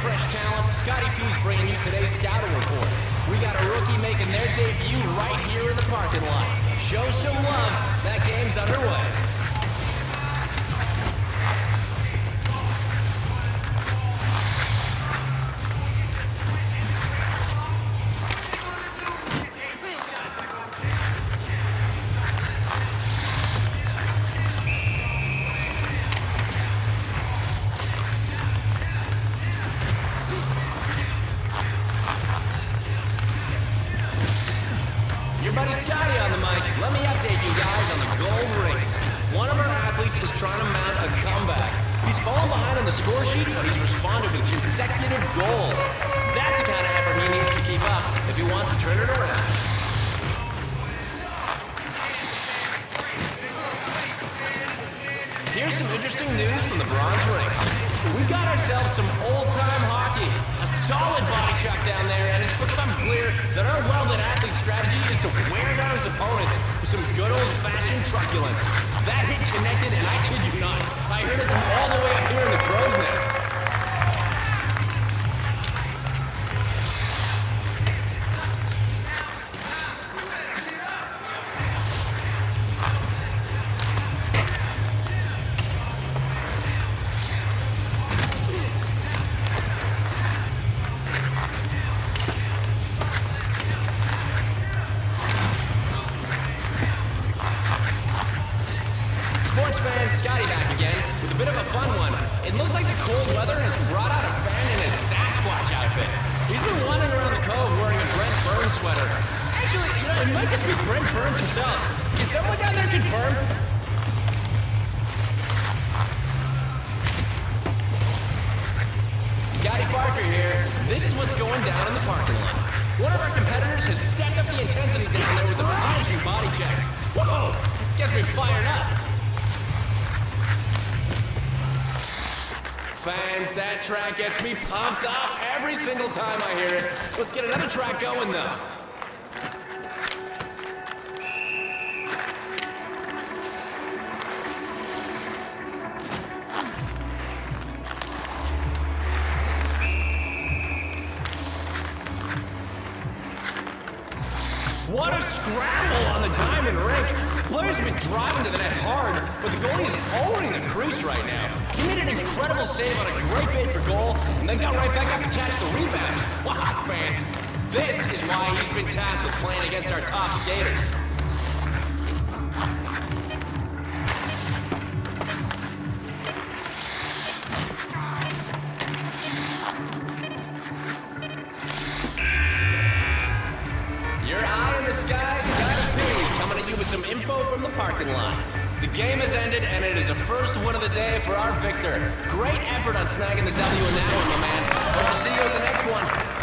fresh talent, Scotty P's bringing you today's scouting report. We got a rookie making their debut right here in the parking lot. Show some love. That game's underway. Let me update you guys on the gold race. One of our athletes is trying to mount a comeback. He's fallen behind on the score sheet, but he's responded with consecutive goals. That's the kind of effort he needs to keep up if he wants to turn it around. Here's some interesting news from the bronze Rings. We got ourselves some old-time hockey. Solid body shot down there, and it's become clear that our welded athlete strategy is to wear down his opponents with some good old-fashioned truculence. That hit connected, and I kid you not, I heard it from all the way up here in the crow's back again with a bit of a fun one. It looks like the cold weather has brought out a fan in his Sasquatch outfit. He's been wandering around the cove wearing a Brent Burns sweater. Actually, you know, it might just be Brent Burns himself. Can someone down there confirm? Scotty Parker here. This is what's going down in the parking lot. One of our competitors has stepped up the intensity down there with a behind body check. Whoa! This gets me fired up. Fans, that track gets me pumped up every single time I hear it. Let's get another track going, though. What a scramble on the diamond rink. Players have been driving to the net hard, but the goalie is owning the crease right now. He made an incredible save on a great bait for goal, and then got right back up to catch the rebound. Wow, fans, this is why he's been tasked with playing against our top skaters. Your eye in the with some info from the parking lot. The game has ended, and it is a first win of the day for our Victor. Great effort on snagging the W in that one, my man. Hope to see you at the next one.